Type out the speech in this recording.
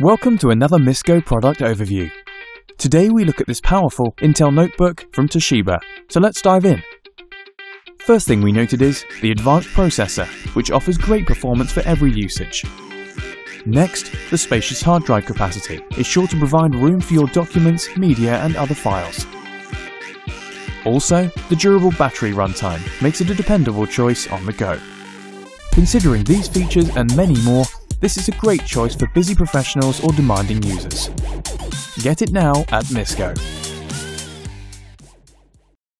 Welcome to another MISCO product overview. Today we look at this powerful Intel notebook from Toshiba, so let's dive in. First thing we noted is the advanced processor, which offers great performance for every usage. Next, the spacious hard drive capacity is sure to provide room for your documents, media and other files. Also, the durable battery runtime makes it a dependable choice on the go. Considering these features and many more, this is a great choice for busy professionals or demanding users. Get it now at MISCO.